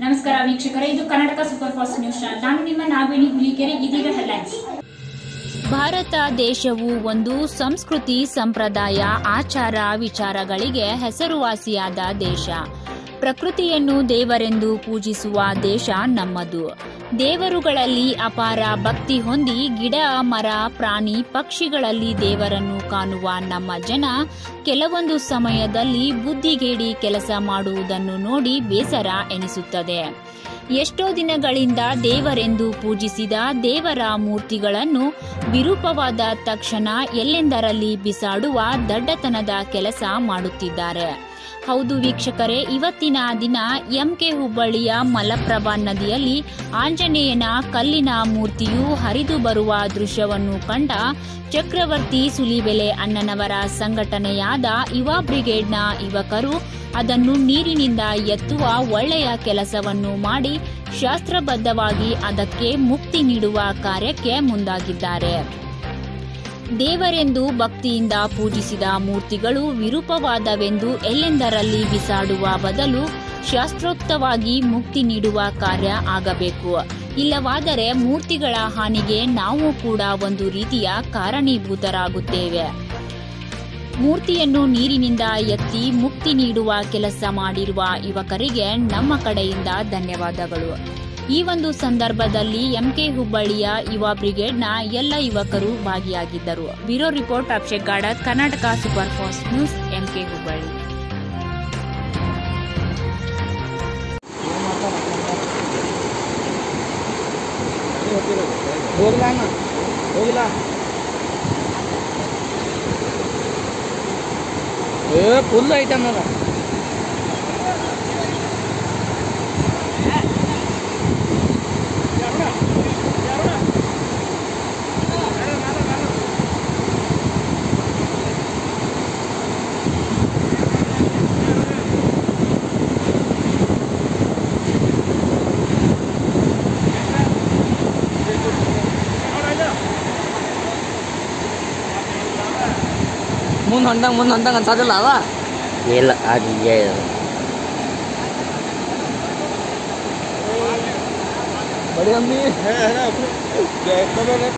ನಮಸ್ಕಾರ ವೀಕ್ಷಕರೇ, ಇದು ಕರ್ನಾಟಕ ಸೂಪರ್ ಫಾಸ್ಟ್ ನ್ಯೂಸ್ ನಾನು ನಿಮ್ಮ ನಾವಿನಿ ಹುಲಿಕೆರೆ, ಇದೀಗ ಹೆಡ್ಲೈನ್ಸ್. ಭಾರತ ದೇಶವು ಒಂದು ಸಂಸ್ಕೃತಿ, ಸಂಪ್ರದಾಯ, ಆಚಾರ, ವಿಚಾರಗಳಿಗೆ ಹೆಸರುವಾಸಿಯಾದ ದೇಶ. ಪ್ರಕೃತಿಯನ್ನು ದೇವರೆಂದು ಪೂಜಿಸುವ ದೇಶ ನಮ್ಮದು. ದೇವರುಗಳಲ್ಲಿ ಅಪಾರ ಭಕ್ತಿ ಹೊಂದಿ ಗಿಡ, ಮರ, ಪ್ರಾಣಿ, ಪಕ್ಷಿಗಳಲ್ಲಿ ದೇವರನ್ನು ಕಾಣುವ ನಮ್ಮ ಜನ ಕೆಲವೊಂದು ಸಮಯದಲ್ಲಿ ಬುದ್ಧಿಗೇಡಿ ಕೆಲಸ ಮಾಡುವುದನ್ನು ನೋಡಿ ಬೇಸರ ಎನಿಸುತ್ತದೆ. ಎಷ್ಟೋ ದಿನಗಳಿಂದ ದೇವರೆಂದು ಪೂಜಿಸಿದ ದೇವರ ಮೂರ್ತಿಗಳನ್ನು ವಿರೂಪವಾದ ತಕ್ಷಣ ಎಲ್ಲೆಂದರಲ್ಲಿ ಬಿಸಾಡುವ ದಡ್ಡತನದ ಕೆಲಸ ಮಾಡುತ್ತಿದ್ದಾರೆ. ಹೌದು ವೀಕ್ಷಕರೇ, ಇವತ್ತಿನ ದಿನ ಎಂಕೆ ಹುಬ್ಬಳ್ಳಿಯ ಮಲಪ್ರಭಾ ನದಿಯಲ್ಲಿ ಆಂಜನೇಯನ ಕಲ್ಲಿನ ಮೂರ್ತಿಯು ಹರಿದು ಬರುವ ದೃಶ್ಯವನ್ನು ಕಂಡ ಚಕ್ರವರ್ತಿ ಸುಲಿಬೆಲೆ ಅಣ್ಣನವರ ಸಂಘಟನೆಯಾದ ಯುವ ಬ್ರಿಗೇಡ್ನ ಯುವಕರು ಅದನ್ನು ನೀರಿನಿಂದ ಎತ್ತುವ ಒಳ್ಳೆಯ ಕೆಲಸವನ್ನು ಮಾಡಿ ಶಾಸ್ತ್ರಬದ್ಧವಾಗಿ ಅದಕ್ಕೆ ಮುಕ್ತಿ ನೀಡುವ ಕಾರ್ಯಕ್ಕೆ ಮುಂದಾಗಿದ್ದಾರೆ. ದೇವರೆಂದು ಭಕ್ತಿಯಿಂದ ಪೂಜಿಸಿದ ಮೂರ್ತಿಗಳು ವಿರೂಪವಾದವೆಂದು ಎಲ್ಲೆಂದರಲ್ಲಿ ಬಿಸಾಡುವ ಬದಲು ಶಾಸ್ತ್ರೋಕ್ತವಾಗಿ ಮುಕ್ತಿ ನೀಡುವ ಕಾರ್ಯ ಆಗಬೇಕು. ಇಲ್ಲವಾದರೆ ಮೂರ್ತಿಗಳ ಹಾನಿಗೆ ನಾವು ಕೂಡ ಒಂದು ರೀತಿಯ ಕಾರಣೀಭೂತರಾಗುತ್ತೇವೆ. ಮೂರ್ತಿಯನ್ನು ನೀರಿನಿಂದ ಎತ್ತಿ ಮುಕ್ತಿ ನೀಡುವ ಕೆಲಸ ಮಾಡಿರುವ ಯುವಕರಿಗೆ ನಮ್ಮ ಕಡೆಯಿಂದ ಧನ್ಯವಾದಗಳು. ಈ ಒಂದು ಸಂದರ್ಭದಲ್ಲಿ ಎಂಕೆ ಹುಬ್ಬಳ್ಳಿಯ ಯುವ ಬ್ರಿಗೇಡ್ನ ಎಲ್ಲ ಯುವಕರು ಭಾಗಿಯಾಗಿದ್ದರು. Bureau report, Abhishek Gadath Karnataka super fast news, MK Hubballi. ಏ ಫುಲ್ ಐಟಮ್ ಅದ. mun hondang mun hondang kan satu lala ye la aaj ye बड़े अम्मी है ना